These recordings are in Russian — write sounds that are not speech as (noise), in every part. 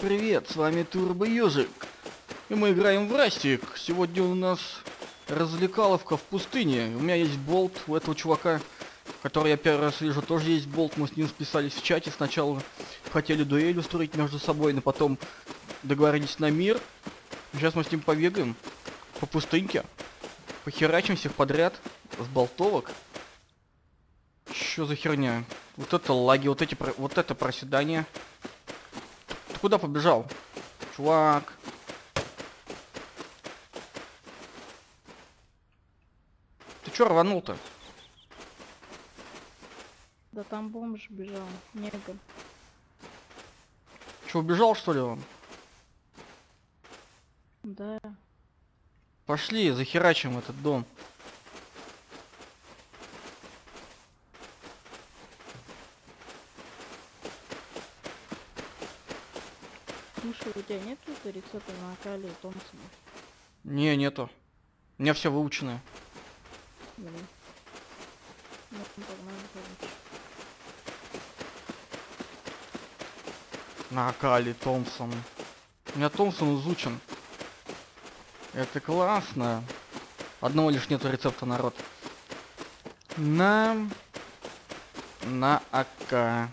привет, с вами Турбо Ёжик. И мы играем в Растик. Сегодня у нас развлекаловка в пустыне. У меня есть болт у этого чувака, который я первый раз вижу, тоже есть болт. Мы с ним списались в чате. Сначала хотели дуэль устроить между собой, но потом договорились на мир. Сейчас мы с ним побегаем по пустыньке. Похерачим всех подряд с болтовок. Что за херня? Вот это лаги, вот эти, вот это проседание. Ты куда побежал? Чувак. Ты чё рванул-то? Да там бомж бежал, негр. Чё, убежал что ли он? Да, Пошли, захерачим этот дом. Слушай, у тебя нет тут рецепта на Кали Томпсона? Не, нету. У меня все выучено. Блин. Ну, погнали. На Кали Томпсон. У меня Томпсон изучен. Это классно. Одного лишь нету рецепта, народ. На... На АК.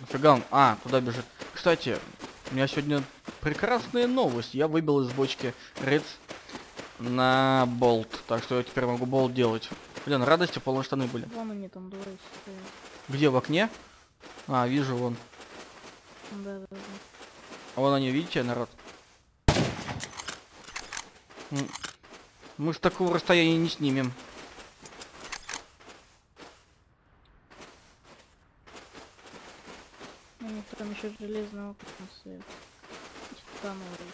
Нифига он... А, куда бежит? Кстати, у меня сегодня прекрасная новость. Я выбил из бочки Рец на болт. Так что я теперь могу болт делать. Блин, радости полные штаны были. Вон они там стоят. Где, в окне? А, вижу вон. Да, да, да. А Вон они, видите, народ? Мы с такого расстояния не снимем. У них там еще окна стоят. Титановые.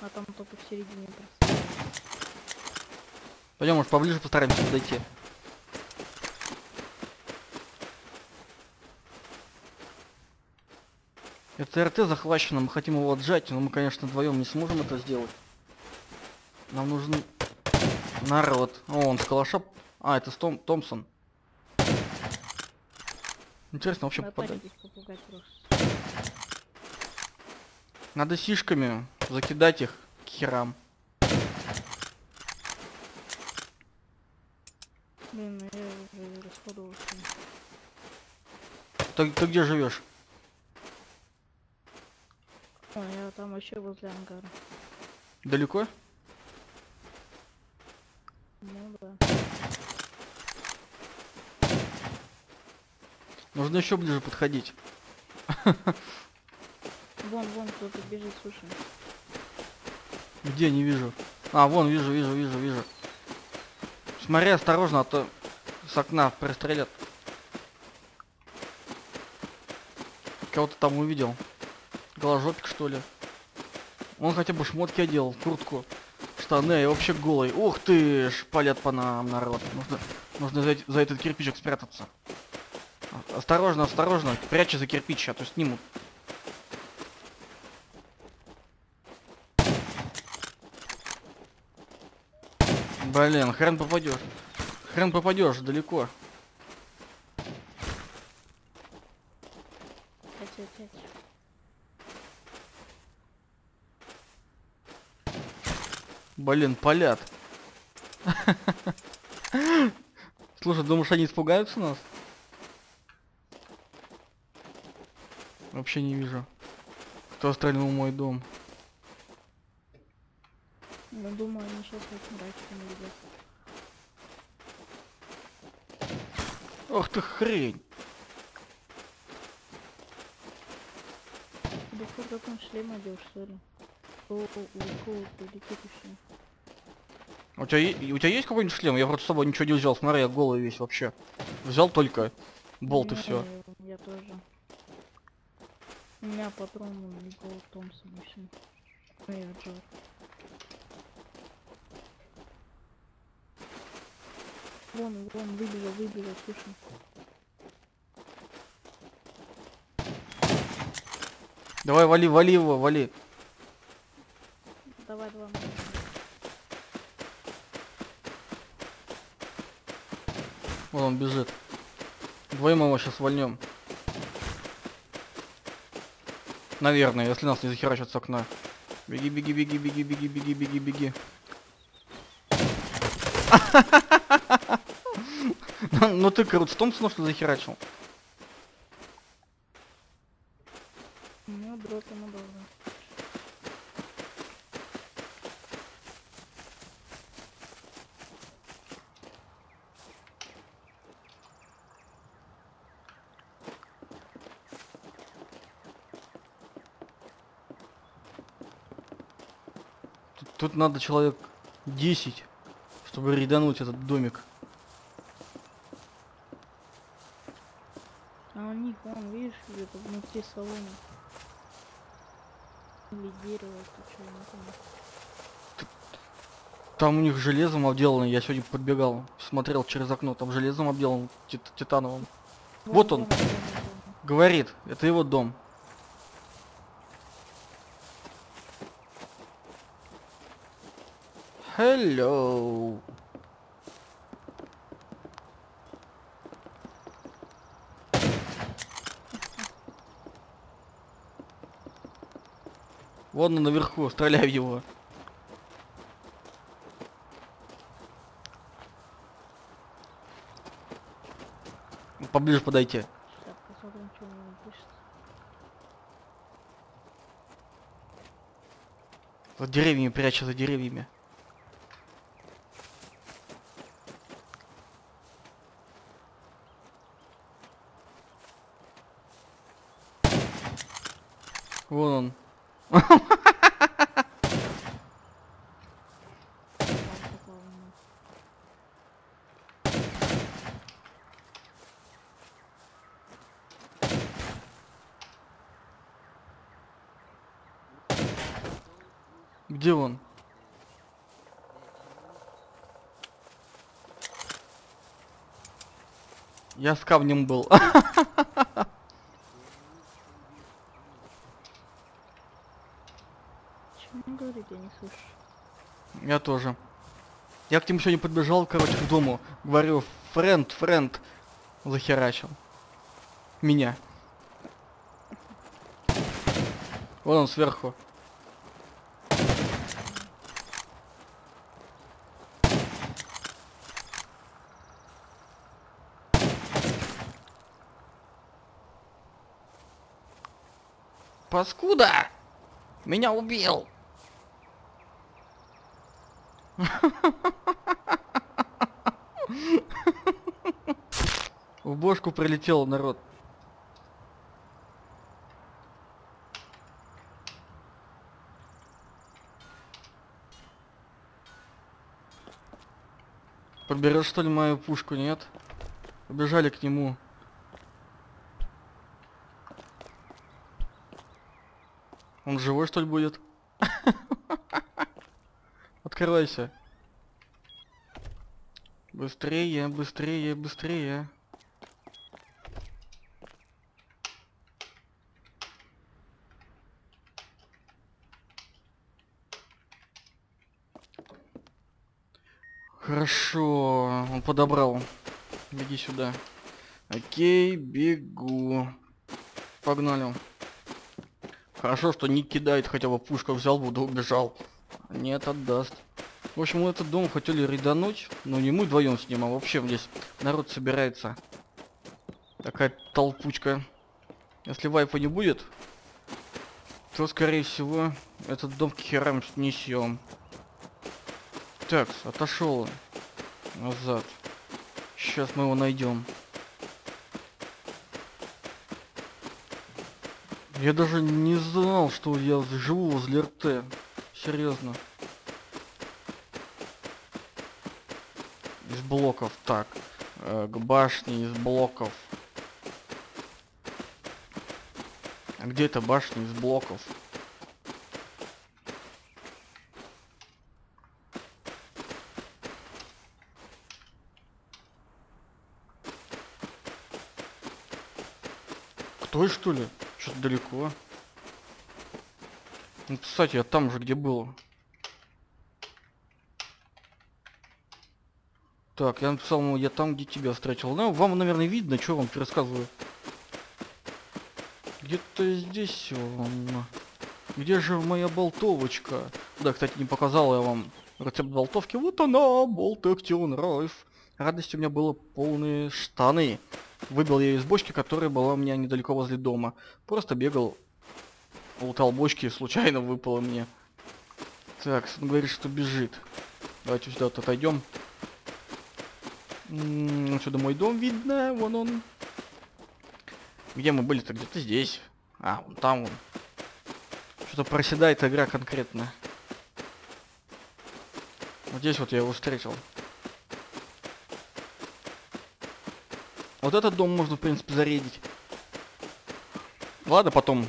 А там только в середине просто. Пойдем, может, поближе постараемся подойти. Это РТ захвачено, мы хотим его отжать, но мы, конечно, вдвоем не сможем это сделать. Нам нужен народ. О, он с калаша. А, это Том Томпсон. Интересно, вообще попадать. Надо сишками закидать их к херам. Блин, ну я уже расходовался. Ты, ты где живешь? О, я там вообще возле ангара. Далеко? Ну да. Нужно еще ближе подходить. Вон, вон кто-то бежит, слушай. Где, не вижу. А, вон, вижу, вижу, вижу, вижу. Смотри осторожно, а то с окна пристрелят. Кого-то там увидел. Голожопик, что ли? Он хотя бы шмотки одел, куртку, штаны, и вообще голый. Ух ты ж, палят по нам, народ. Нужно, нужно за, за этот кирпичик спрятаться. Осторожно, осторожно, прячься за кирпич, а то снимут. Блин, хрен попадешь. Хрен попадешь далеко. Блин, палят. (laughs) Слушай, думаешь, они испугаются нас? Вообще не вижу. Кто стрельнул в мой дом? Ну, думаю, они сейчас этим рачком идет. Ох ты хрень. Ты хоть какой шлем одел, что ли? О, о, о, какого-то летит еще. У тебя, у тебя есть какой-нибудь шлем? Я вроде с собой ничего не взял. Смотри, я голый весь вообще. Взял только болт и Не, все. Я тоже. У меня патрон Никол Томпсон еще. Ну я Джо. Вон, вон, выбежал, выбежал, слушай. Давай, вали, вали его, вали. Давай, два. Вон он бежит. Двоим его сейчас вольнем. Наверное, если нас не захерачат с окна. Беги, беги, беги, беги, беги, беги, беги, беги. (laughs) Ну ну ты, короче, Томпсона что захерачил? У меня дрота надолго. Тут, тут надо человек 10, чтобы рейдануть этот домик. А у них, вон, видишь, где-то внутри салона. Или дерево, это что, не помню. Там у них железом обделано, я сегодня подбегал, смотрел через окно, там железом обделан тит- титановым. Вот он. вон, вон. Говорит, это его дом. Hello. Вон он наверху, стреляй в его. Поближе подойти. Сейчас. За деревьями прячься, за деревьями. Вон он. Там попал ему. Где он? Я с камнем был. Говорит, я не слышу. Я тоже. Я к нему сегодня подбежал, короче, к дому. Говорю, френд, френд. Захерачил. Меня. Вон он сверху. Паскуда! Меня убил! В бошку прилетел народ. Подберешь что ли мою пушку, нет? Побежали к нему. Он живой что ли будет? (laughs) Открывайся. Быстрее, быстрее, быстрее. Хорошо, он подобрал. Беги сюда. Окей, бегу. Погнали. Хорошо, что не кидает, хотя бы пушку взял бы, да убежал. Нет, отдаст. В общем, мы этот дом хотели рейдануть, но не мы вдвоем с ним, а вообще здесь народ собирается. Такая толпучка. Если вайпа не будет, то, скорее всего, этот дом к херам снесем. Так, отошел. Назад. Сейчас мы его найдем. Я даже не знал, что я живу возле РТ. Серьезно. Из блоков. Так. э, к башне из блоков. А где эта башня из блоков? К той что ли? Что-то далеко. Ну, кстати, я там же, где был. Так, я написал ему, я там, где тебя встретил. Ну, вам, наверное, видно, что вам рассказываю. Где-то здесь он. Где же моя болтовочка? Да, кстати, не показал я вам рецепт болтовки. Вот она, болт Action Райф. Радости у меня было полные штаны. Выбил ее из бочки, которая была у меня недалеко возле дома. Просто бегал, лутал бочки, случайно выпало мне. Так, он говорит, что бежит. Давайте сюда вот отойдем. М, Отсюда мой дом видно, вон он. Где мы были-то? Где-то здесь. А, вон там вон. Что-то проседает игра конкретно. Вот здесь вот я его встретил. Вот этот дом можно, в принципе, заредить. Ладно, потом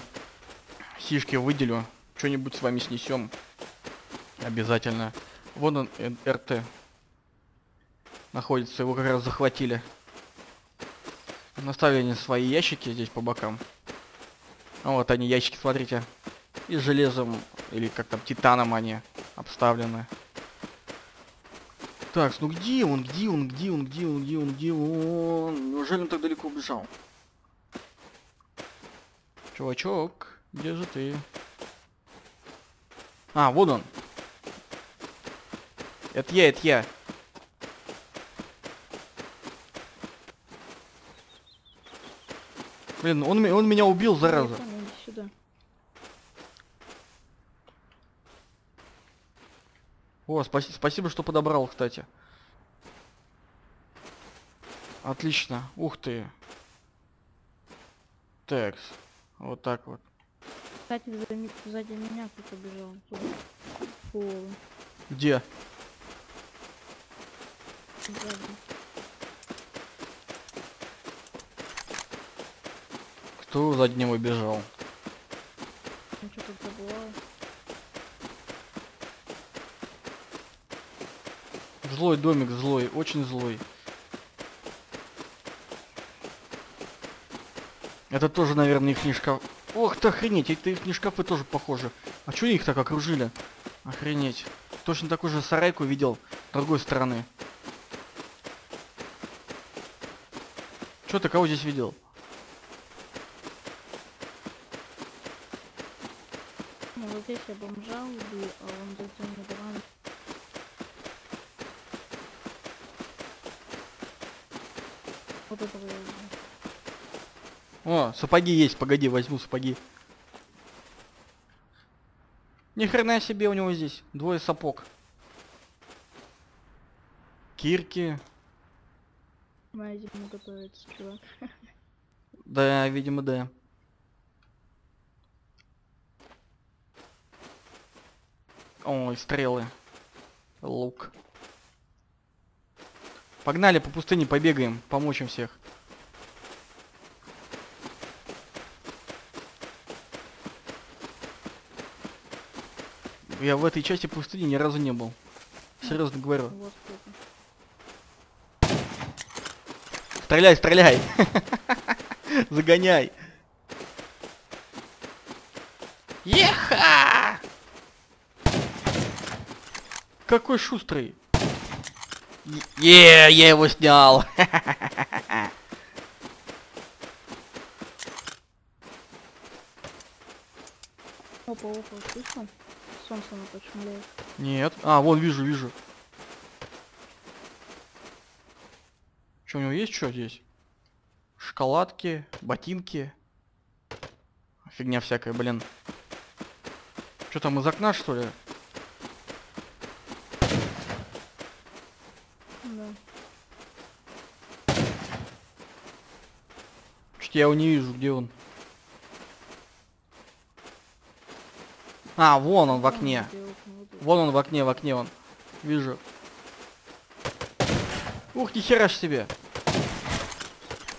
сишки выделю. Что-нибудь с вами снесем. Обязательно. Вон он, э, РТ. Находится, его как раз захватили. Наставили свои ящики здесь по бокам. А вот они, ящики, смотрите. И железом, или как там, титаном они обставлены. Так, ну где он, где он, где он, где он, где он, где он? Неужели он так далеко убежал? Чувачок, где же ты? А, вот он. Это я, это я. Блин, он, он меня убил, зараза. Я понял, иди сюда. О, спаси- спасибо, что подобрал, кстати. Отлично. Ух ты. Так. Вот так вот. Кстати, за ми- сзади меня кто-то бежал. Фу, Где? сзади. Кто сзади него бежал? Ну что тут забывал? Злой домик, злой, очень злой. Это тоже, наверное, их шкаф. Ох ты охренеть, это их шкафы тоже похожи. А чё их так окружили? Охренеть. Точно такую же сарайку видел с другой стороны. Чё ты кого здесь видел? Ну вот здесь я бомжа убил, а он за теми Вот убил. О, сапоги есть, погоди, возьму сапоги. Ни хрена себе у него здесь. Двое сапог. Кирки. Моя зима готовится, чувак. (laughs) Да, видимо, да. Ой, стрелы. Лук. Погнали по пустыне, побегаем, помочь им всех. Я в этой части пустыни ни разу не был. Серьезно говорю. Кто-то. Стреляй, стреляй! (laughs) Загоняй! Еха! Какой шустрый! Е, я его снял! Опа, опа, слышно? Солнце на почмелеет. Нет. А, вон, вижу, вижу. Что, у него есть что здесь? Шоколадки, ботинки. Фигня всякая, блин. Что там, из окна, что ли? Да. Чуть я его не вижу, где он? А, вон он в окне. Вон он в окне, в окне он. Вижу. Ух, ни хера ж себе.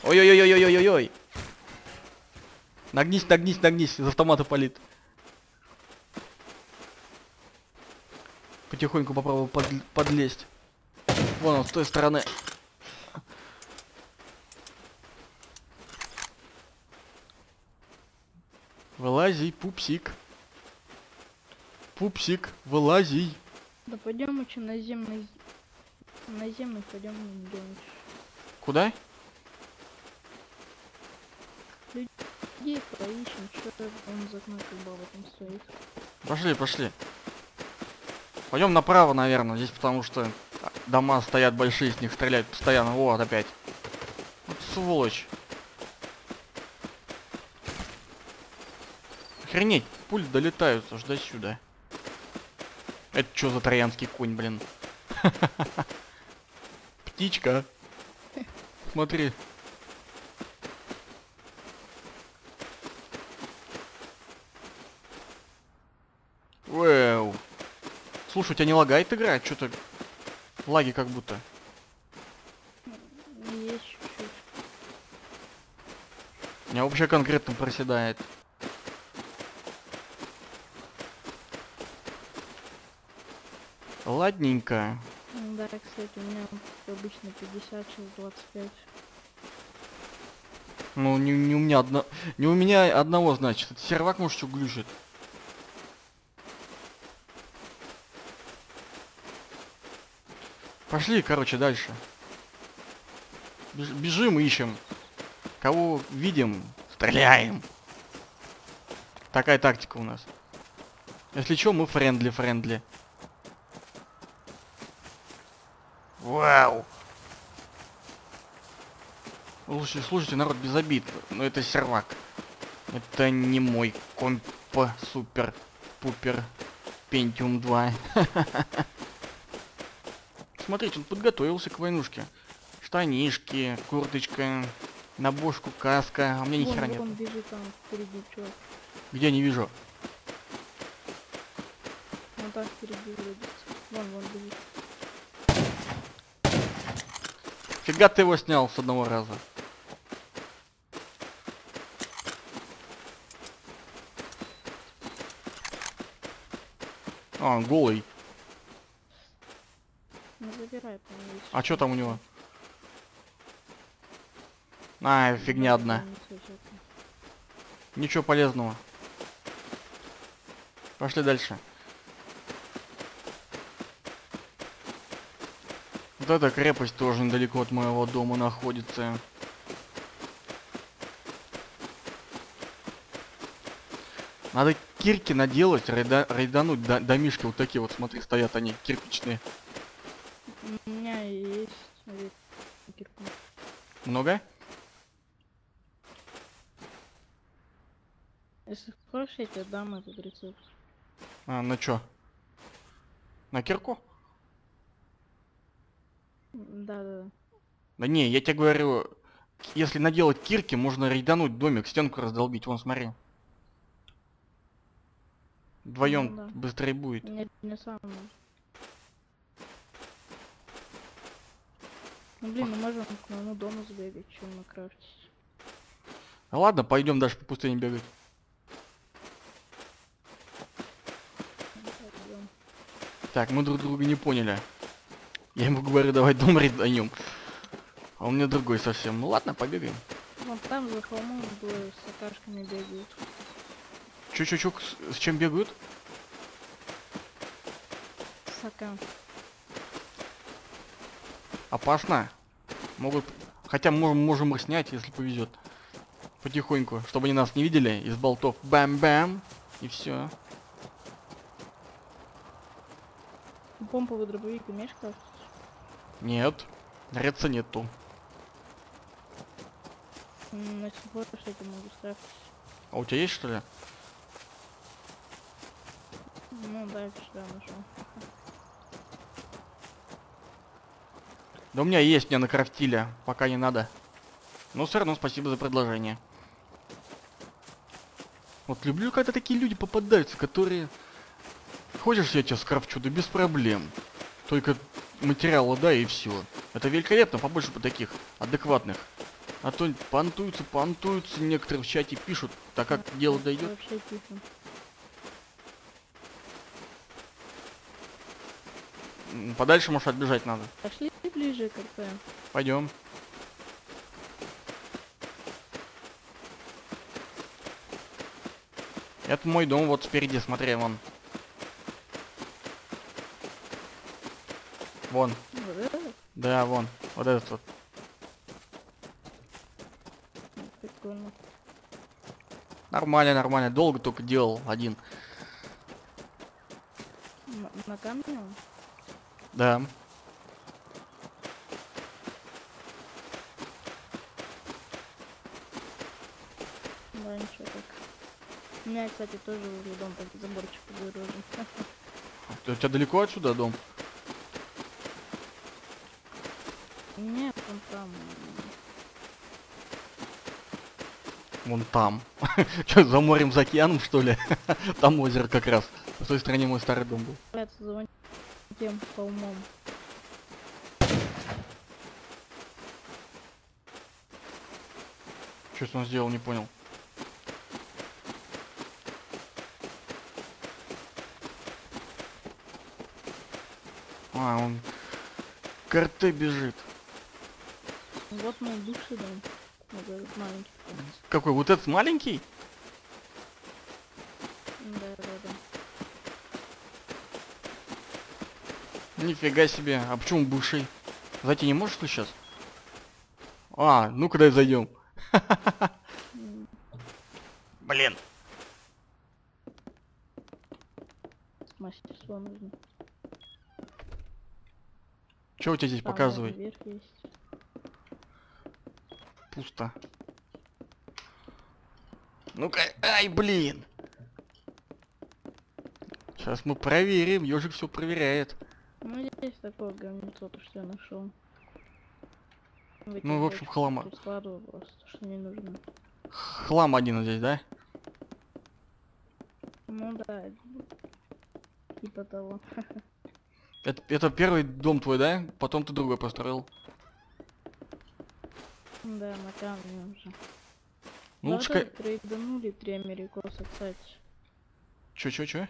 Ой-ой-ой-ой-ой-ой-ой. Нагнись, нагнись, нагнись, из автомата палит. Потихоньку попробую подл- подлезть. Вон он, с той стороны. Вылази, пупсик. Пупсик, вылази. Да пойдем лучше наземный... Наземный пойдем домик. Куда? Иди поищем, что он за окном как баба там стоит. Пошли, пошли. Пойдем направо, наверное, здесь потому что дома стоят большие, с них стреляют постоянно. Вот опять. Вот сволочь. Охренеть, пуль долетают аж до сюда. Это что за троянский конь, блин? (laughs) Птичка. Смотри. Вау. Слушай, у тебя не лагает игра? Что-то лаги как будто. Есть чуть-чуть. У меня вообще конкретно проседает. Ладненько. Да, кстати, у меня обычно 50, сейчас 25. Ну, не, не у меня одно... Не у меня одного, значит. Это сервак, может, что глючит. Пошли, короче, дальше. Беж- бежим, ищем. Кого видим, стреляем. Такая тактика у нас. Если что, мы friendly-friendly. Вау! Слушайте, слушайте, народ без обид, но это сервак. Это не мой комп супер пупер Pentium 2. (laughs) Смотрите, он подготовился к войнушке. Штанишки, курточка, на бошку каска, а у меня ни вон, хера нет. вон бежит там впереди, чувак. Где не вижу? Он так впереди вроде. Вон, вон бежит. Фига ты его снял с одного раза. А, он голый. Забирай, есть. А что там у него? А, фигня одна. Амуниция всякая. Ничего полезного. Пошли дальше. Вот эта крепость тоже недалеко от моего дома находится. Надо кирки наделать, рейда, рейдануть до, домишки вот такие вот, смотри, стоят они, кирпичные. У меня есть кирпич. Много? Если хочешь, я тебе дам этот рецепт. А, на чё? На кирку? Да, да, да. Да не, я тебе говорю, если наделать кирки, можно рейдануть домик, стенку раздолбить, вон смотри. Вдвоем да. быстрее будет. Не, не сам. Ну блин, мы можем к моему дому сбегать, чем мы крафтить. Ну ладно, пойдем дальше по пустыне бегать. Пойдём. Так, мы друг друга не поняли. Я ему говорю, давай дом рейданем. А он мне другой совсем. Ну ладно, побегаем. Вон там за холмом двое с акашками бегают. Чу-чу-чу, с, с чем бегают? Сакан. Опасно. Могут... Хотя можем, можем их снять, если повезет. Потихоньку, чтобы они нас не видели из болтов. Бэм-бэм. И все. Помповый дробовик умеешь крафтить? Нет. Реца нету. На я могу скрафтить. А у тебя есть что ли? Ну да, сюда нашел. Да у меня есть, меня накрафтили. Пока не надо. Но все равно спасибо за предложение. Вот люблю, когда такие люди попадаются, которые... Хочешь, я тебя скрафчу? Да без проблем. Только материала дай и все. Это великолепно, побольше бы таких адекватных. А то понтуются, понтуются, некоторые в чате пишут, так как А, дело дойдет. Вообще тихо. Подальше, может, отбежать надо. Пошли ближе к РП. Пойдем. Это мой дом, вот спереди, смотри, вон. Вон, Вот это? да, вон, вот этот вот. Прикольно. Нормально, нормально. Долго только делал один. На, на камне? Да. Да, ничего так. У меня, кстати, тоже уже дом под заборчик выгорожен. (laughs) У тебя далеко отсюда дом? Нет, он там. Вон там. (laughs) Че, за морем, за океаном, что ли? (laughs) Там озеро как раз. В той стороне мой старый дом был. За вон тем холмом. Что он сделал, не понял. А, он к РТ бежит. Вот мой бывший дом. Вот этот маленький. Какой, вот этот маленький? Да, да, да. Нифига себе. А почему бывший? Зайти не можешь ты сейчас? А, ну куда зайдем? М, (laughs) Блин. Мастерство нужно. Что у тебя здесь Там показывает? Пусто. Ну-ка, ай, блин. Сейчас мы проверим. Ежик все проверяет. Ну, здесь такое говнецо, то, что я нашел. Ну, в общем, хлама. Просто, что не нужно. Хлам один здесь, да? Ну да, типа того. (laughs) Это, это первый дом твой, да? Потом ты другой построил. Да, на камне уже. Ну, Да, лучше... трейданули три америкоса, кстати. Чё, чё, чё?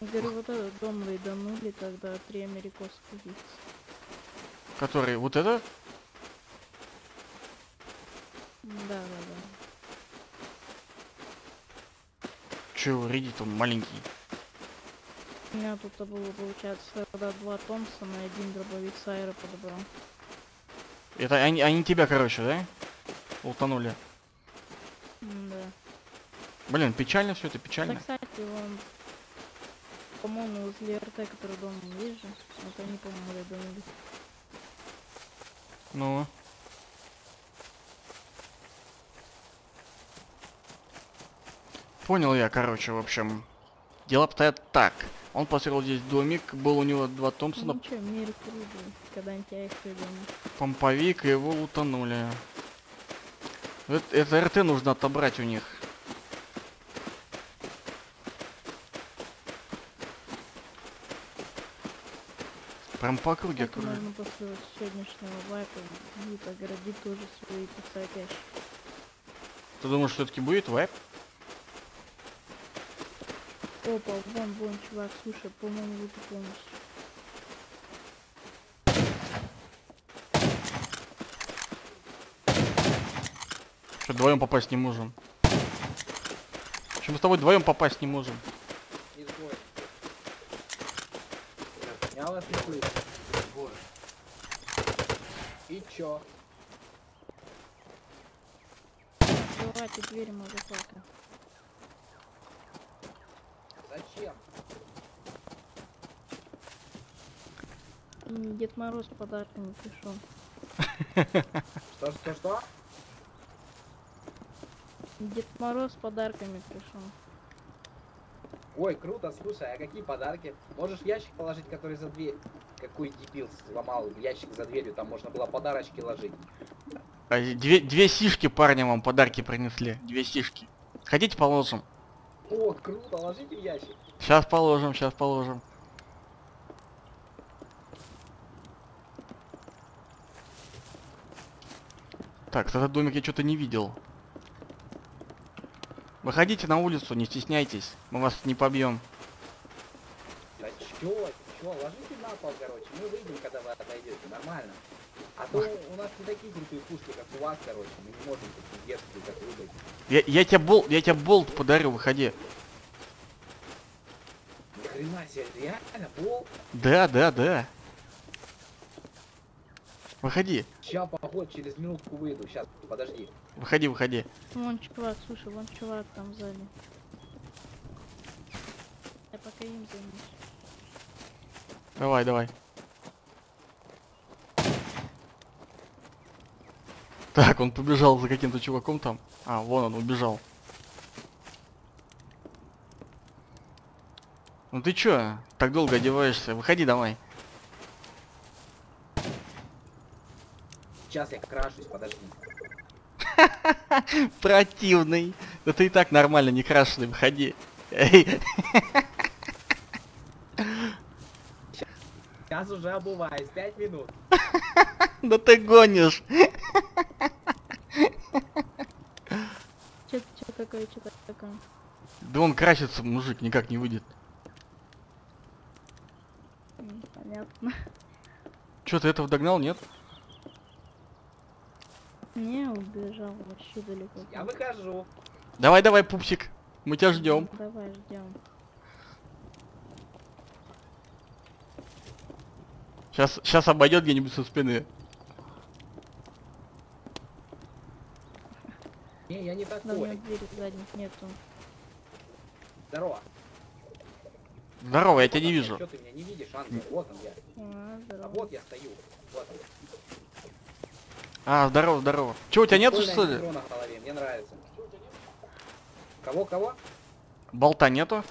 Говорю, вот этот дом рейданули, тогда три америкоса купить. Который, вот это? Да, да, да. Чё, Риди там маленький. У меня тут было, получается, тогда два Томпсона и один дробовик Сайра подобрал. Это они, они тебя, короче, да? Утонули. Да. Блин, печально все это, Да, печально. кстати, вон, по-моему, возле РТ, который дома есть же, вот они, по-моему, рейданули. Ну. Понял я, короче, в общем. Дела обстоят так. Он построил здесь домик, был у него два Томпсона, Ну чё, мир когда-нибудь я их рейдану. Помповик, и его утонули. Это, это РТ нужно отобрать у них. Прям по округе округе. можно после сегодняшнего вайпа будет оградить тоже свои ящики. Ты думаешь, все-таки будет вайп? Опа, вон, вон, чувак, слушай, по-моему, выпил полностью. Вдвоем попасть не можем? Мы с тобой вдвоем попасть не можем? Я вас не слышу. И чё? Открывайте двери, motherfucker. Зачем? Дед Мороз подарками пришел. Что, что, что? Дед Мороз с подарками пришел. Ой, круто, слушай, а какие подарки? Можешь ящик положить, который за дверь? Какой дебил сломал ящик за дверью, там можно было подарочки ложить. А, Две, две сишки парня вам подарки принесли. Две сишки. Хотите положим? О, круто, ложите в ящик. Сейчас положим, сейчас положим. Так, этот домик я что-то не видел. Выходите на улицу, не стесняйтесь. Мы вас не побьем. Да чё, чё, ложите на пол, короче, мы выйдем, когда вы отойдете, нормально. А то у нас не такие крутые пушки, как у вас, короче, мы не можем такие детские, как вы. Я, я тебе болт, я тебе болт подарю, выходи. Ни хрена себе, реально, бол? Да, да, да. Выходи, Ща, поход, через минутку выйду. Сейчас, подожди. выходи, выходи. Вон чувак, слушай, вон чувак там сзади. Я пока им займусь. Давай, давай. Так, он побежал за каким-то чуваком там. А, вон он убежал. Ну ты чё, так долго одеваешься? Выходи давай. Сейчас я крашусь, подожди. (laughs) Противный. Да ты и так нормально не крашеный, выходи. (laughs) Сейчас уже обуваюсь, пять минут. (laughs) да ты гонишь. Че, че такое, че такое? Да он красится, мужик, никак не выйдет. Понятно. Чё, ты этого догнал, нет? Не, убежал вообще далеко. Я выхожу. Давай, давай, пупсик. Мы тебя ждем. Давай, ждем. Сейчас, сейчас обойдет где-нибудь со спины. Не, я не Да, у меня такой. двери задних нету. Здорово. Здорово, я тебя не вижу. Что ты меня не видишь, ангел? Вот он я. А, А здорово. вот я стою. Вот он. А, здорово, здорово. Чё, у тебя нету, что ли? ведро на голове, мне нравится. Кого, кого? Болта нету?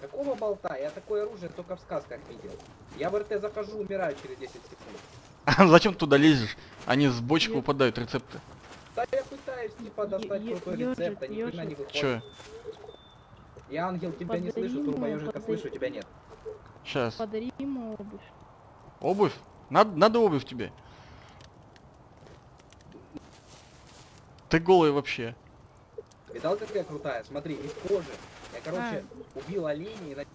Какого болта? Я такое оружие только в сказках видел. Я в РТ захожу, умираю через 10 секунд. А (laughs) зачем туда лезешь? Они с бочек Ё- выпадают рецепты. Да я пытаюсь типа достать крутой рецепт, а ни хрена не выходит. Чё? Я ангел тебя не слышу, турбо ежика слышу, тебя нет. Сейчас. Подари ему обувь. Обувь? Надо, надо обувь тебе. Ты голый вообще. Видал, какая крутая? Смотри, из кожи. Я, короче, А. убил оленей и на...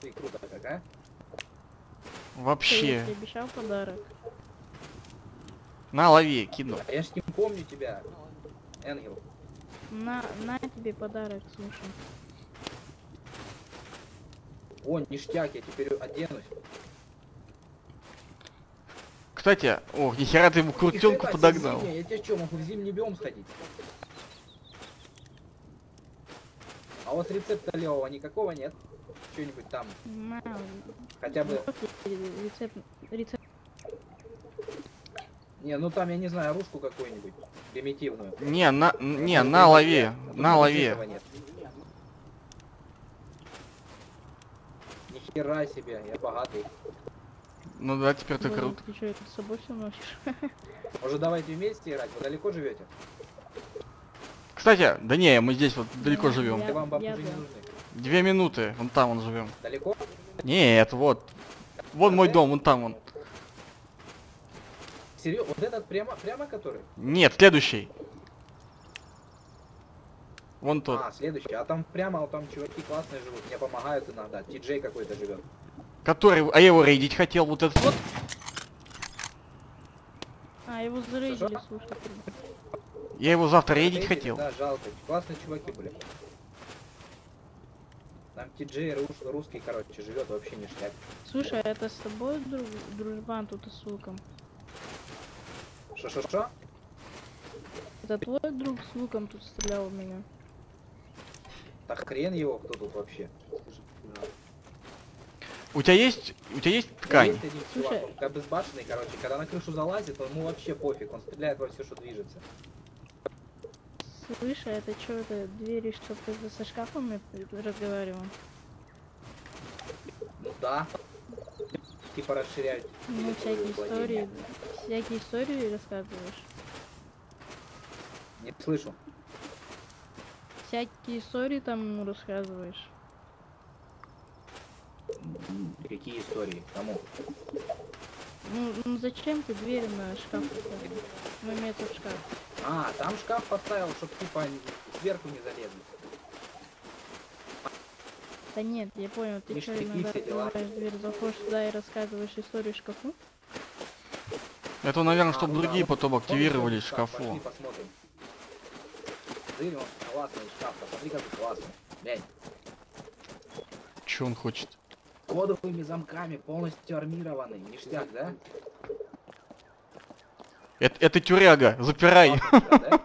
Ты круто как, а? Ты, я Вообще. тебе обещал подарок. На, лови, кину. А я ж не помню тебя, Энгел. На, на тебе подарок, слушай. О, ништяк, я теперь оденусь. Кстати, ох, нихера ты ему крутенку подогнал. зимняя, Я тебе что, могу в зимний биом сходить? А вот рецепта левого никакого нет? Что-нибудь там, хотя бы... рецепт, рецепт. Не, ну там, я не знаю, оружку какую-нибудь, примитивную. Не, на, не, на лови, на лови. этого нет. Ни хера себе, я богатый. Ну да, теперь ты Ой, крут. Ты что, это с собой все носишь? (laughs) Может, давайте вместе играть? Вы далеко живете? Кстати, да не, мы здесь вот далеко Ну, живем. я- вам бабушки да. не нужны? Две минуты, вон там он живем. Далеко? Нет, вот. Вон мой дом, вон там он. Серьезно? Вот этот прямо, прямо который? Нет, следующий. Вон тот. А, следующий. А там прямо, вот там чуваки классные живут, мне помогают иногда. Ти-Джей какой-то живет. Который, а я его рейдить хотел, вот этот вот. А, его зарейдили, слушай. Я его завтра рейдить хотел. Да, жалко. Классные чуваки были. Там Ти-Джей рус- русский, короче, живет вообще ништяк. Слушай, а это с тобой друг, дружбан тут и с луком? Шо-шо-шо? Это твой друг с луком тут стрелял в меня? Да хрен его, кто тут вообще. У тебя есть, у тебя есть ткань? Есть один чувак, он как безбашенный, короче, когда на крышу залазит, он ему вообще пофиг, он стреляет во все, что движется. Слышь, а это что, это двери, что ты со шкафами разговаривал? Ну да. Типа расширяют. Ну, всякие истории, всякие истории рассказываешь. Не слышу. Всякие истории там ему рассказываешь. Какие истории? Кому? Ну, ну зачем ты двери на шкаф поставил? Ну, имеется в шкаф. А, там шкаф поставил, чтобы типа сверху не залезли. Да нет, я понял, ты что, иногда открываешь дверь, заходишь туда и рассказываешь историю шкафу? Это, наверное, А, чтобы ну да, другие вот потом активировались вот шкаф? шкафу. Пошли посмотрим. Дырь, он классный шкаф, посмотри, какой классный. Глянь. Че он хочет? Кодовыми замками, полностью армированный. Ништяк, да? Это, это тюряга, запирай. Да?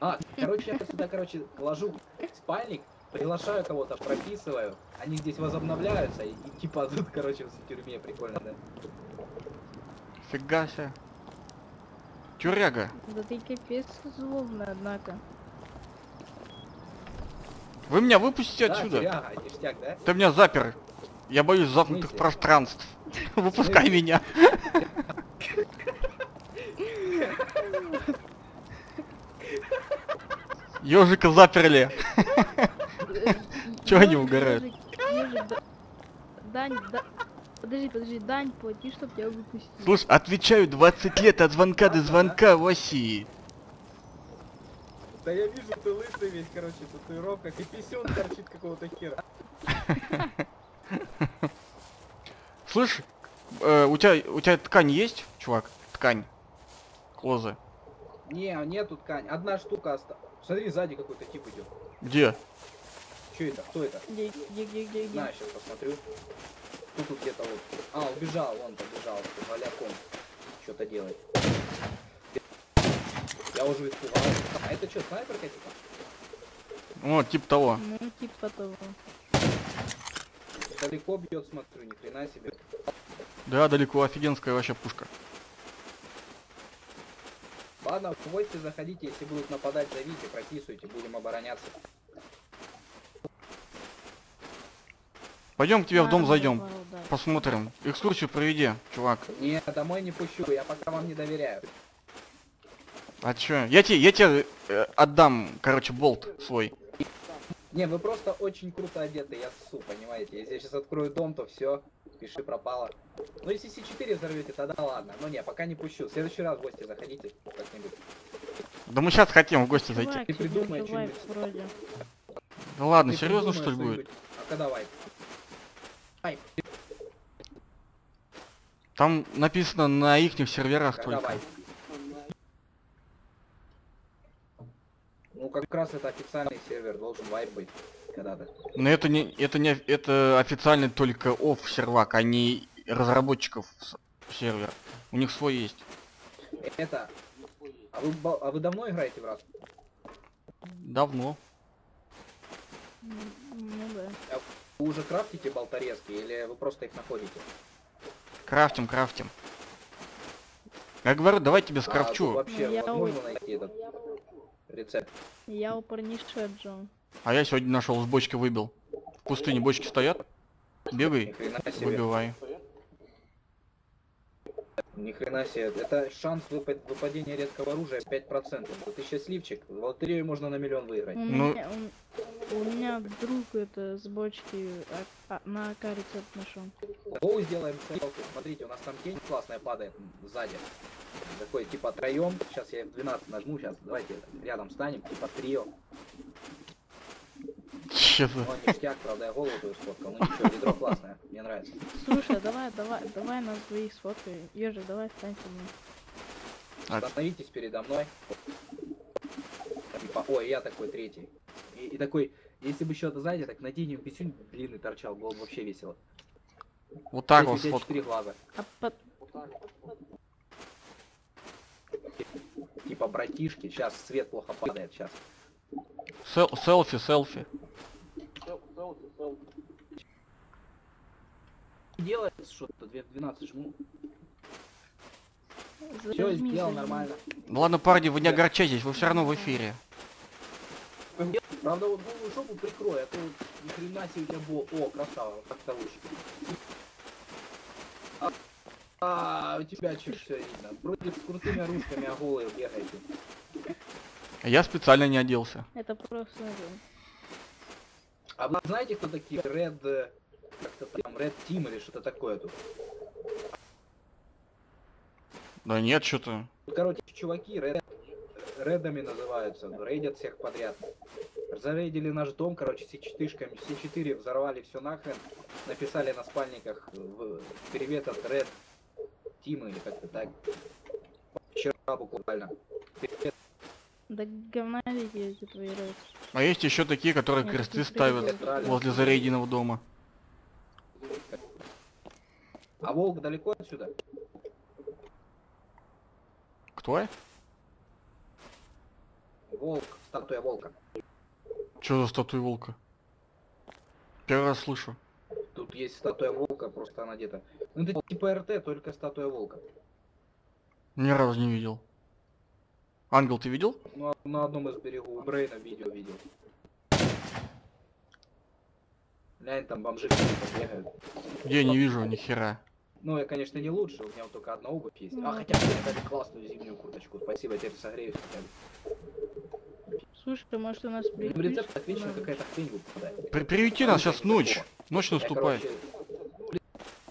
А, короче, я сюда, короче, ложу спальник, приглашаю кого-то, прописываю, они здесь возобновляются, и, и типа тут, короче, в тюрьме прикольно, да? Фига себе. Тюряга. Да ты капец злобный, однако. Вы меня выпустите Да, отсюда. тюряга, ништяк, да? Ты меня запер. Я боюсь замкнутых пространств. (laughs) Выпускай меня. Ежика заперли. Чё они угорают? Дань, да... Подожди, подожди, Дань, плати, чтоб тебя выпустили. Слушай, отвечаю 20 лет от звонка до звонка в России. Да я вижу, ты лысый весь, короче, в татуировках, и писюн торчит какого-то хера. Слышь, э, у тебя у тебя ткань есть, чувак? Ткань. Лозы. Не, нету ткань, одна штука осталась. Смотри, сзади какой-то тип идет. Где? Че это? Кто это? Где, где, где, где, где? На, сейчас посмотрю. Кто тут где-то вот. А, убежал, он побежал, валяком. Что-то делает. Я уже испугался. А это что, снайперка типа? Вот, типа того. Ну, типа того. Далеко бьет, смотрю, ни хрена себе. Да, далеко, офигенская вообще пушка. Ладно, в гости заходите, если будут нападать, зовите, прописывайте, будем обороняться. Пойдем к тебе в дом зайдем. давай, да. Посмотрим. Экскурсию проведи, чувак. Не, домой не пущу, я пока вам не доверяю. А чё? Я тебе, я тебе э, отдам, короче, болт свой. Не, вы просто очень круто одеты, я ссу, понимаете? Если я сейчас открою дом, то все, пиши пропало. Ну если С4 взорвете, тогда ладно. Но не, пока не пущу. В следующий раз в гости заходите как-нибудь. Да мы сейчас хотим в гости зайти. Ты придумай что-нибудь. Да ладно, Ты серьезно что ли будет? давай. Ай, Там написано на ихних серверах только. давай. Ну как раз это официальный сервер, должен вайп быть когда-то. Но это не, это не, это официальный только оф сервак, а не разработчиков сервер. У них свой есть. Это... А вы, а вы давно играете в раз? Давно. Ну да. Вы уже крафтите болторезки или вы просто их находите? Крафтим, крафтим. Я говорю, давай тебе А, скрафчу. вообще Я возможно найти этот рецепт? Я у парниша Джон. А я сегодня нашел, с бочки выбил. В пустыне бочки стоят. Бегай, выбивай. Ни хрена себе. Это шанс выпа- выпадения редкого оружия 5%. Вот ты счастливчик. В лотерею можно на миллион выиграть. У, Ну- меня, у, у меня друг это с бочки а- а- на АК рецепт нашел. Гоу сделаем селфи. Смотрите, у нас там тень классная падает сзади. Такой типа троем. Сейчас я F12 нажму. Сейчас давайте рядом станем. Типа трио. Че за... Но ништяк, правда, я голову твою сфоткал. Ну ничего, ведро классное. Мне нравится. Слушай, давай, давай, давай нас двоих сфоткай. Ежик, давай встань со мной. А, Остановитесь передо мной. Типа, ой, я такой третий. И, и такой, если бы еще это сзади, так наденем писюнь длинный торчал, было бы вообще весело. вот так вот сфоткай. четыре глаза. А под... Типа братишки, сейчас свет плохо падает, сейчас. Сел- селфи, селфи. Делает что-то, 12 жму. Все, сделал нормально. Ну ладно, парни, вы не огорчайтесь, вы все равно в эфире. Правда, вот голую жопу прикрой, а то вот ни хрена себе у тебя было. О, красава, вот так лучше. А, а, у тебя что все видно? Вроде с крутыми оружками, а голые бегаете. Я специально не оделся. Это просто... А вы знаете, кто такие Red... Как-то там Red Team или что-то такое тут? Да нет, что-то. Короче, чуваки Red, Редами называются, рейдят всех подряд. Зарейдили наш дом, короче, с 4 все четыре взорвали все нахрен, написали на спальниках в, привет от Red Team или как-то так. Вчера буквально. Привет. Да эти твои рейд. А есть еще такие, которые кресты ты ставят возле зарейденного дома. А волк далеко отсюда? Кто? Волк, статуя волка. Что за статуя волка? Первый раз слышу. Тут есть статуя волка, просто она где-то. Ну это типа РТ, только статуя волка. Ни разу не видел. Ангел, ты видел? Ну, а на одном из берегу у Брейна видео видел. Глянь, там бомжи бегают. Я не вижу ни хера. Ну, я, конечно, не лучше, у меня вот только одна обувь есть. Ну, А, хотя бы дали классную зимнюю курточку. Спасибо, я теперь согреюсь хотя бы. Слушай, ты может у нас Ну, в рецепт вечно какая-то хрень выпадает. При приюти нас сейчас ночь. Ночь Я, наступает. короче,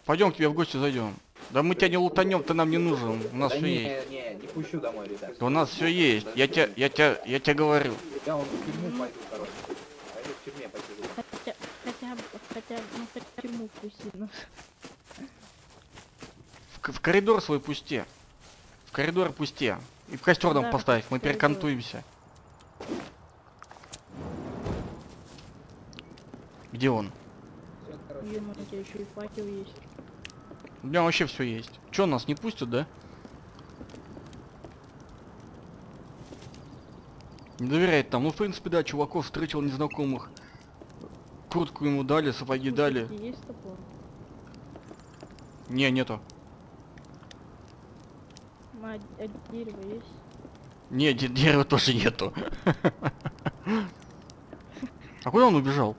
Пойдем к тебе в гости зайдем. Да мы тебя не лутанем, ты нам не нужен. У нас да все не, есть. не, не пущу домой, ребят. Да у нас все есть. Я тебя, я тебя, я тебе говорю. Я вон в тюрьму пойду, короче. Пойду в тюрьме посижу. Хотя, хотя бы, хотя, ну хотя бы тюрьму пусти, ну. В, коридор свой пусти. В коридор пусти. И в костер нам Да, поставь, мы перекантуемся. Где он? Ё-моё, у тебя еще и факел есть. У меня вообще все есть. Че, нас не пустят, да? Не доверяет там. Ну, в принципе, да, чуваков встретил незнакомых. Куртку ему дали, сапоги Ну, дали. есть топор? Не, нету. А, а дерево есть? Не, де- дерева тоже нету. А куда он убежал?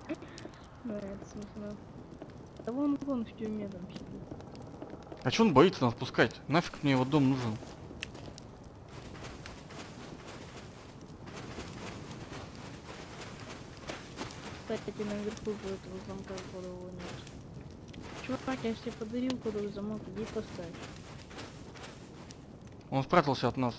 Да вон, вон в тюрьме там сидит. А че он боится нас пускать? Нафиг мне его дом нужен? Кстати, наверху у этого замка кодового нет. Чувак, я себе подарил кодовый замок, иди поставь. Он спрятался от нас.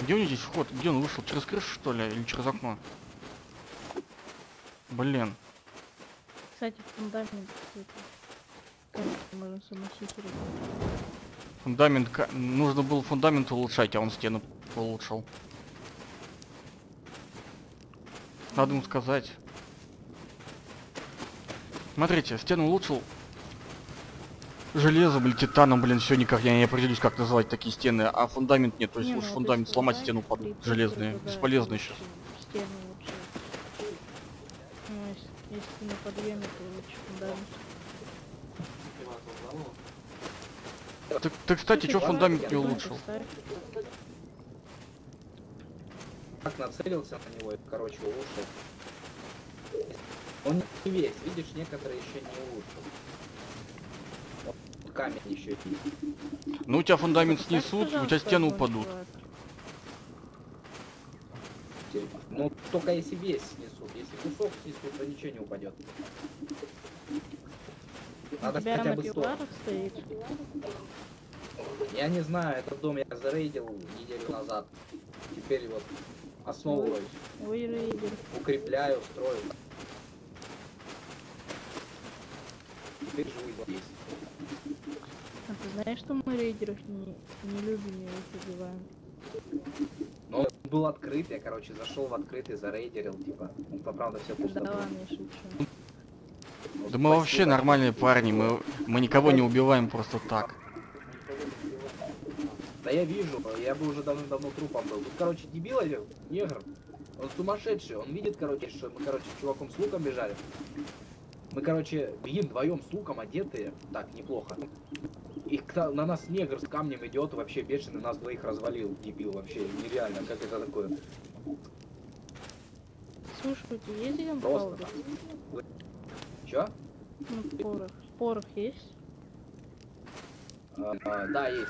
Где у него здесь вход? Где он вышел? Через крышу что ли? Или через окно? Блин. Кстати, фундамент можно? Фундамент... Нужно было фундамент улучшать, а он стену улучшил. Надо ему сказать. Смотрите, стену улучшил. Железом или титаном, блин, все никак я не определюсь, как называть такие стены, а фундамент нет. То есть Не, уж ну, фундамент сломать стену под железные. лучше сейчас. Стену лучше. Ну, если, если на подъеме, то лучше фундамент. Ты, ты, кстати, что фундамент не улучшил? Так нацелился на него короче, улучшил. Он не весь, видишь, некоторые еще не улучшил. Камень еще. Ну у тебя фундамент снесут, у тебя стены упадут. Ну, только если весь снесут. Если кусок снесут, то ничего не упадет. У Надо тебя хотя бы 100. пиларах стоит? Я не знаю, этот дом я зарейдил неделю назад. Теперь вот основываюсь, Ой, рейдер. укрепляю, строю. Теперь живу здесь. Ты знаешь, что мы рейдеров не, не любим и их убиваем? Но он был открыт, я, короче, зашел в открытый, зарейдерил, типа. Ну, по правда, все Да пусто было. ладно, я шучу. Ну, Да мы вообще нормальные парни, мы, мы никого не убиваем просто так. Да я вижу, я бы уже давно-давно трупом был. Тут, короче, дебил один, негр. Он сумасшедший, он видит, короче, что мы, короче, с чуваком с луком бежали. Мы, короче, бегим вдвоем с луком одетые, так, неплохо. И на нас негр с камнем идет, вообще бешеный, нас двоих развалил, дебил, вообще нереально, как это такое. Слушай, у тебя есть один Просто. паудер? Чё? Ну, порох. Порох есть? А, а, да, есть.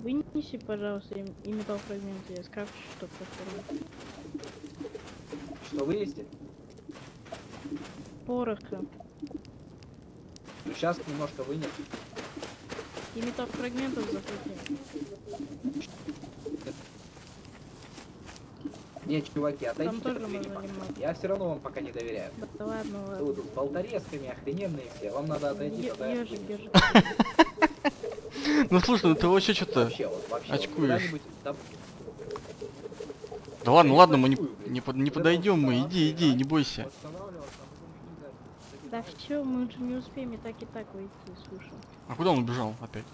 Вынеси, пожалуйста, и, и металлфрагменты, я скрафчу что-то такое. Что вынести? Пороха. Ну, сейчас немножко вынес. И металлфрагментов захвати. Не, чуваки, отойдите Там тоже можно. Я все равно вам пока не доверяю. Да, да ладно, Вы ладно. тут с болторезками, охрененные все. Вам надо отойти, Е- тогда Ежик, ежик. Ну слушай, ну ты вообще что-то... Очкуешь. да, ладно, ладно, мы не, подойдем мы, иди, иди, да? не бойся. Да все, мы же не успеем и так и так выйти, слушай. А куда он убежал опять?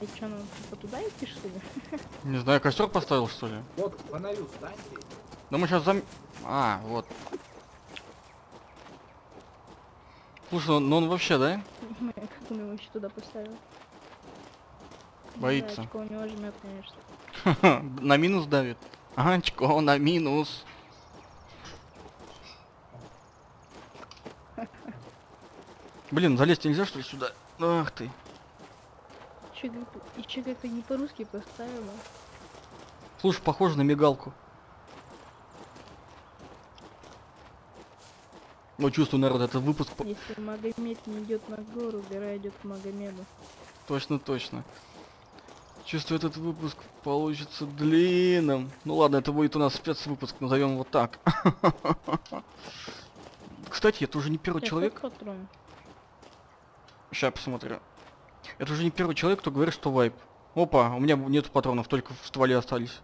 Ты что, нам типа туда идти, что ли? (laughs) Не знаю, костер поставил что ли? Вот, фонарю встаньте. Да мы сейчас зам... А, вот. Слушай, ну ну он вообще, да? (laughs) Как он его еще туда поставил? Боится. Да, очко у него жмет, конечно. (laughs) На минус давит. Ага, очко на минус. Блин, залезть нельзя что ли сюда? Ах ты. Че, еще как-то не по-русски поставила. Слушай, похоже на мигалку. Ну, чувствую, народ, это выпуск... Если Магомед не идет на гору, гора идет к Магомеду. Точно, точно. Чувствую, этот выпуск получится длинным. Ну ладно, это будет у нас спецвыпуск, назовем его так. (laughs) Кстати, это уже не первый человек. вот патрон. Сейчас посмотрю. Это уже не первый человек, кто говорит, что вайп. Опа, у меня нету патронов, только в стволе остались.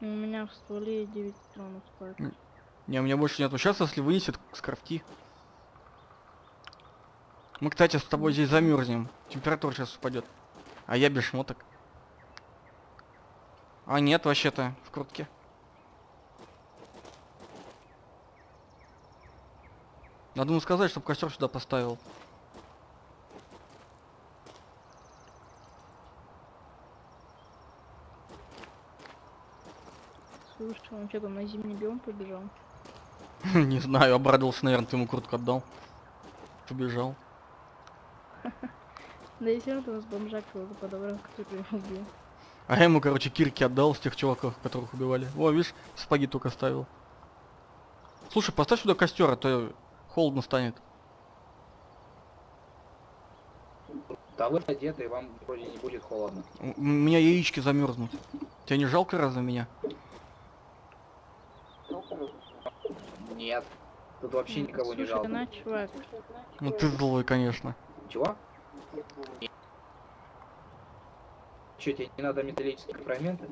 У меня в стволе 9 патронов. М. Не, у меня больше нету. Сейчас, если вынесет, скрафти. Мы, кстати, с тобой здесь замерзнем. Температура сейчас упадет. А я без шмоток. А нет, вообще-то, в куртке. Надо ему сказать, чтобы костер сюда поставил. Слушай, он что там на зимний биом побежал? (laughs) Не знаю, обрадовался, наверное, ты ему куртку отдал. Побежал. (laughs) Да и все равно там с бомжа кого-то подобрал, который его убил. А я ему, короче, кирки отдал с тех чуваков, которых убивали. О, видишь, сапоги только ставил. Слушай, поставь сюда костер, а то холодно станет. Да вы одеты, и вам вроде не будет холодно. У меня яички замерзнут. Тебе не жалко разве меня? Нет. Тут вообще никого не жалко. на, чувак, Ну ты злой, конечно. Чего? Че, тебе не надо металлические фрагменты?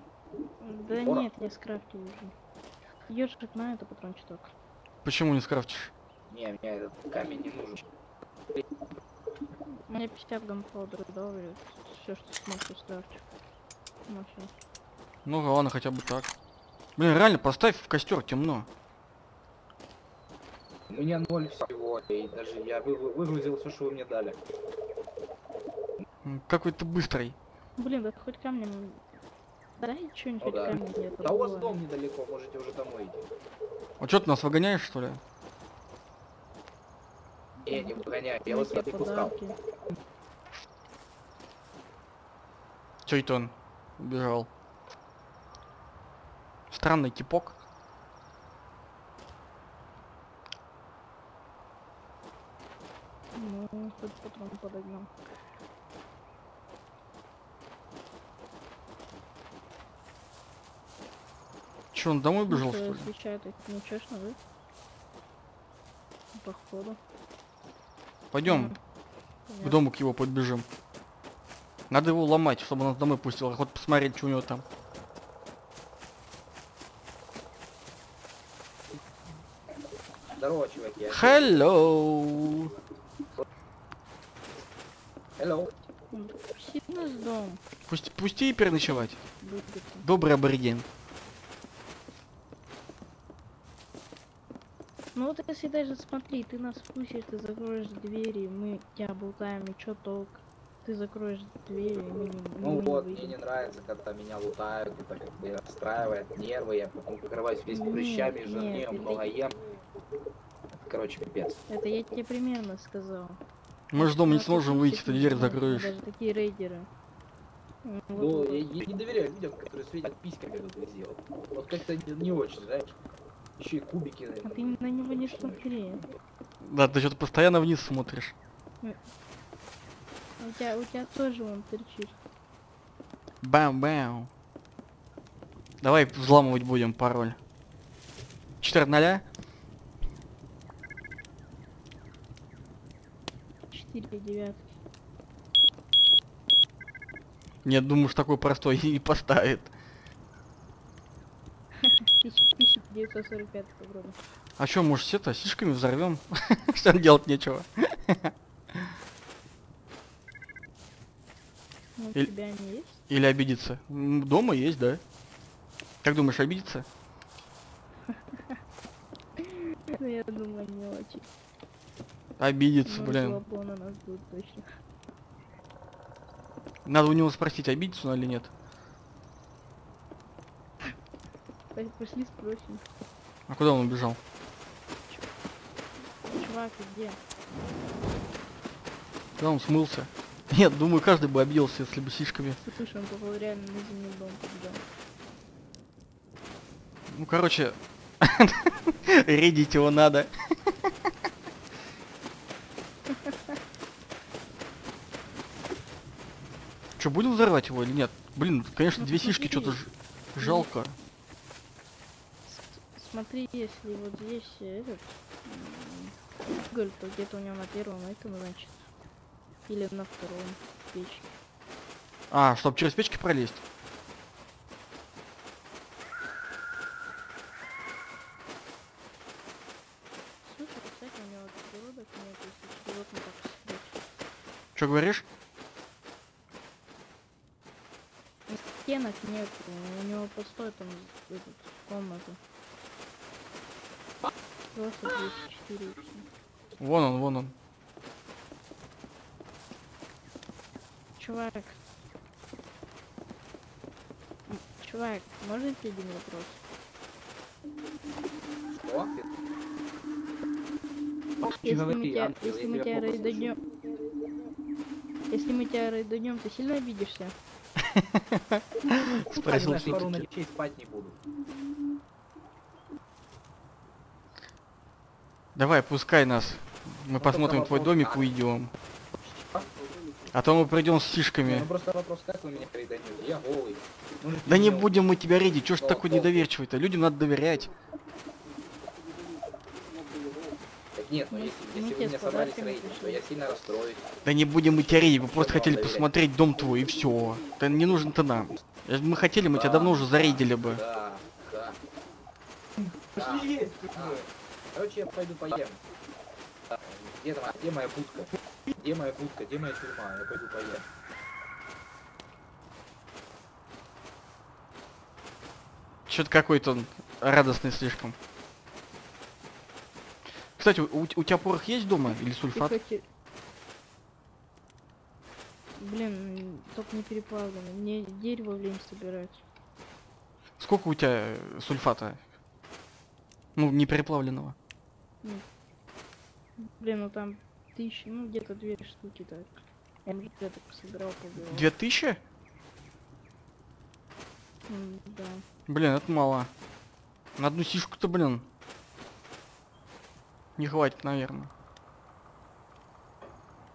да Ора. нет, я скрафтил уже. Ежик на это патрончик. Почему не скрафтишь? Не, мне этот камень не нужен. Мне 50 ганпаудера дали, все, что смог, я скрафчу. Ну, всё. Ну ладно, хотя бы так. Блин, реально, поставь в костер, темно. У меня ноль всего, и даже я вы- вы- выгрузил все, что вы мне дали. Какой ты быстрый. Блин, да хоть камнем... Дай что-нибудь, Ну хоть да. камень нет. Да у вас дом недалеко, можете уже домой идти. А что ты нас выгоняешь, что ли? Не, не выгоняю, я вас не отпускал. Чё это он убежал? Странный типок. Ну, хоть патрон подогнал. Че, он домой убежал, Ну, что ли? Освещает их не честно, да? Походу. Пойдем М, к понятно. дому к его подбежим. Надо его ломать, чтобы он нас домой пустил. Хоть посмотреть, что у него там. Здорово, чуваки. я- Hello! Hello. Пусти нас в дом. Пусти, пусти и переночевать. Добрый абориген. Ну вот если даже смотри, ты нас пустишь, ты закроешь двери, мы тебя болтаем, и чё толк? Ты закроешь двери, и мы не, Ну мы не вот, мне выйдем. не нравится, когда меня лутают, это как бы расстраивает нервы, я потом покрываюсь весь Нет, прыщами, нет, жирнею, это- много ем. Короче, пипец. Это я тебе примерно сказал. Мы же дома не сможем выйти, ты дверь закроешь. Даже такие рейдеры. Ну, вот- я, я не доверяю людям, которые светят письками тут. Вот, вот как-то не, не очень, знаешь. Еще и кубики. А ты на него не смотри. Да, ты что-то постоянно вниз смотришь. У тебя, у тебя тоже он торчит. Бам-бам. Давай взламывать будем пароль. 4 0 Четыре девятки. Нет, думаешь, такой простой (laughs) и поставит. 1945 года. А чё, может, все-то сишками взорвем? (laughs) Что делать нечего. Ну, у Иль- тебя они есть? Или обидеться. М, Дома есть, да? Как думаешь, обидеться? Ну, я думаю, не очень. Обидеться, Ну, блин. Надо у него спросить, обидится он или нет. Пошли спросим. А куда он убежал? Чувак, где? Куда он смылся? (laughs) Нет, думаю, каждый бы обиделся, если бы сишками. Слушай, он попал реально на зимний дом побежал. Ну, короче, (laughs) рейдить его надо. (laughs) Че, будем взорвать его или нет? Блин, конечно, Ну, две сишки что-то жалко. Смотри, если вот здесь э, этот уголь, то где-то у него на первом этом, значит. Или на втором печке. А, чтоб через печки пролезть. Слушай, кстати, у него перегородок нет, если животно так сидеть. Че говоришь? Стенок нет, у него пустой там этот, комната. Просто 204 и всё. Вон он, вон он. Чувак. Чувак, можно тебе один вопрос? Что? Если мы тебя, ангел, если я мы тебя рейданем... Если мы тебя рейданем, ты сильно обидишься? (laughs) Спросил все-таки. ночей спать не буду. Давай, пускай нас. Мы Ну, посмотрим твой вопрос, домик, уйдем. А? А то мы придем с Не, сишками. Ну просто вопрос, как вы меня передаете? Я голый. Ну, Да не ну, будем мы тебя рейдить, чё ж ты Ну, такой ну. недоверчивый-то? Людям надо доверять. Так нет, ну Мы- если, мы если вы меня собрались рейдить, то я сильно расстроюсь. Да не будем мы тебя рейдить, мы просто хотели доверять? посмотреть дом твой и все. Ты не нужен ты нам. Если бы мы хотели, мы тебя Да, давно уже зарейдили бы. Да, да. Да, да. Короче, я пойду поем. Где, там, где моя будка? Где моя будка? Где моя тюрьма? Я пойду поем. Что-то какой-то он радостный слишком. Кстати, у, у тебя порох есть дома или сульфат? Блин, только не переплавлено. Мне дерево лень собирать. Сколько у тебя сульфата? Ну, не переплавленного. Блин, ну там тысячи, ну где-то две штуки так. Я уже где-то пособирал, побирал. Две тысячи? Да. Блин, это мало. На одну сишку-то, блин. Не хватит, наверное.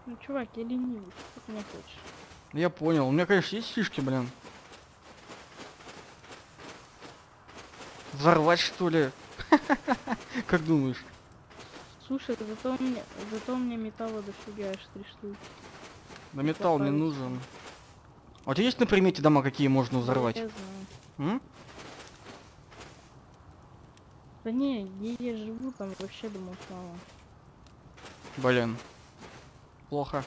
Ну, чувак, я ленивый, что ты мне хочешь? Я понял. У меня, конечно, есть фишки, блин. Взорвать, что ли? (laughs) Как думаешь? Слушай, зато меня, зато у меня металла дофига аж три штуки. Да металл мне Добавить. нужен. А у тебя есть на примете дома, какие можно взорвать? Я знаю. М? Да не, где я живу, там вообще думал мало. Блин. Плохо.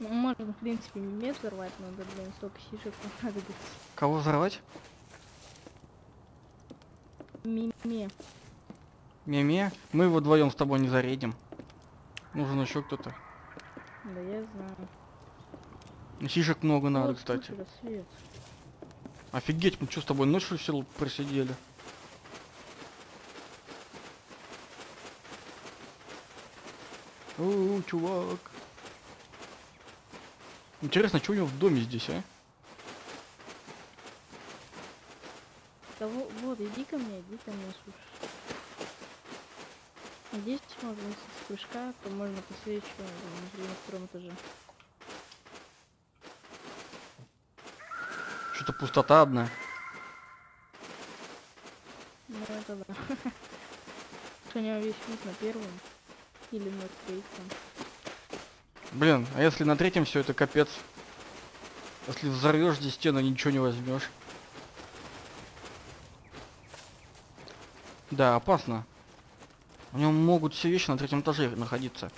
Ну, можно, в принципе, не взорвать, но блин, столько сишек понадобится. Кого взорвать? Миме. Меме? Мы его вдвоем с тобой не заредим. Нужен еще кто-то. Да я знаю. Сишек много надо, Вот, кстати. рассвет. Офигеть, мы что с тобой ночью все просидели? О, чувак. Интересно, что у него в доме здесь, а? Да во- вот, иди ко мне, иди ко мне, слушай. Здесь можно, с прыжка, то можно посмотреть, что на втором этаже. Что-то пустота одна. Ну это да. (laughs) Него весь вид на первом или на третьем. Блин, а если на третьем все это капец? Если взорвешь здесь стены, ничего не возьмешь. Да, опасно. У него могут все вещи на третьем этаже находиться.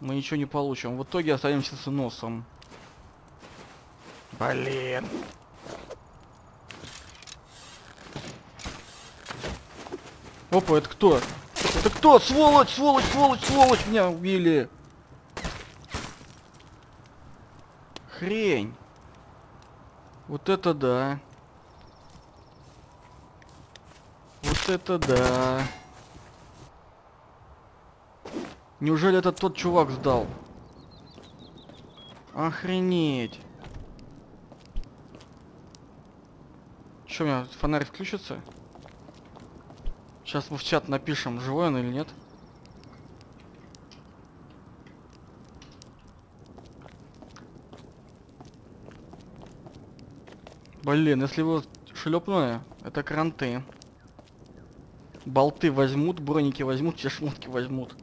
Мы ничего не получим. В итоге останемся с носом. Блин. Опа, это кто? Это кто? Сволочь, сволочь, сволочь, сволочь! Меня убили! Хрень. Вот это да. Это да. Неужели это тот чувак сдал? Охренеть. Че, у меня фонарь включится? Сейчас мы в чат напишем, живой он или нет. Блин, если его шлепнули, это кранты. Болты возьмут, броники возьмут, все шмотки возьмут.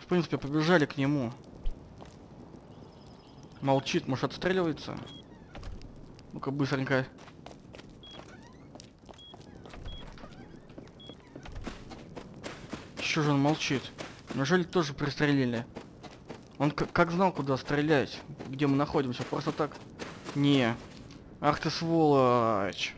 В принципе, побежали к нему. Молчит, может отстреливается? Ну-ка, быстренько. Что же он молчит? Неужели тоже пристрелили? Он как знал, куда стрелять? Где мы находимся? Просто так? Не. Ах ты сволочь.